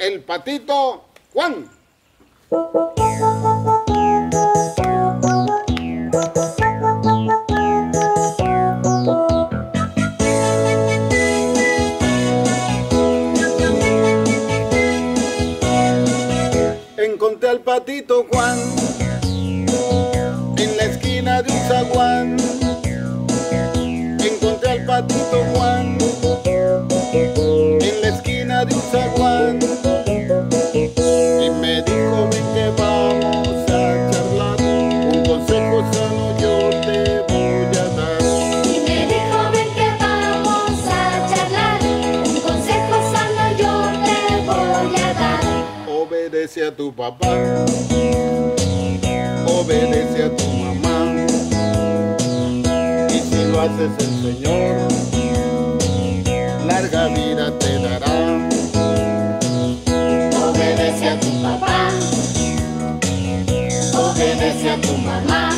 el patito Juan. Encontré al patito Juan Obedece a tu papá, obedece a tu mamá. Y si lo haces el Señor, larga vida te dará. Obedece a tu papá, obedece a tu mamá.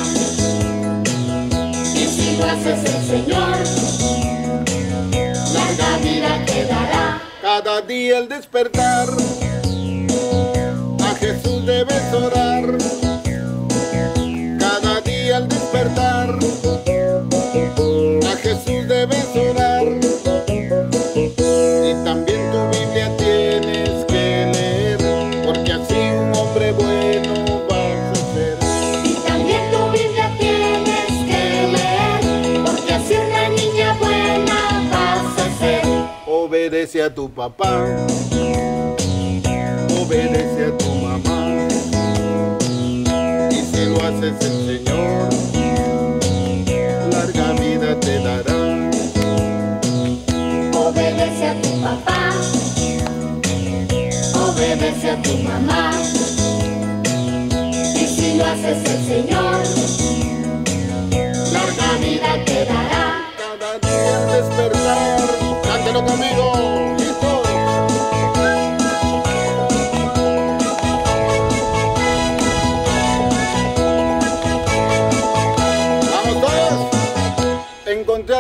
Y si lo haces el Señor, larga vida te dará. Cada día al despertar, debes orar. Cada día al despertar, a Jesús debes orar. Y también tu Biblia tienes que leer, porque así un hombre bueno vas a ser. Y también tu Biblia tienes que leer, porque así una niña buena vas a ser. Obedece a tu papá, obedece a tu mamá. Haces el Señor, larga vida te dará. Obedece a tu papá, obedece a tu mamá. Y si lo haces el Señor, larga vida te dará.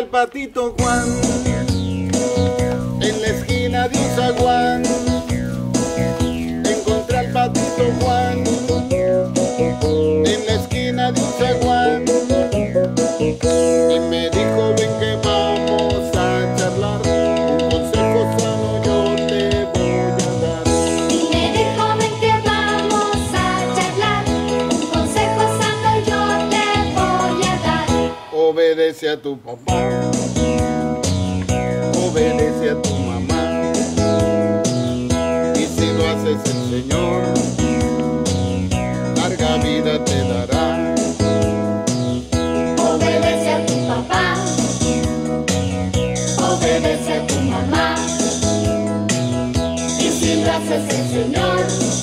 Al patito Juan. En la esquina Obedece a tu papá. Obedece a tu mamá. Y si lo haces el Señor, larga vida te dará. Obedece a tu papá. Obedece a tu mamá. Y si lo haces el Señor,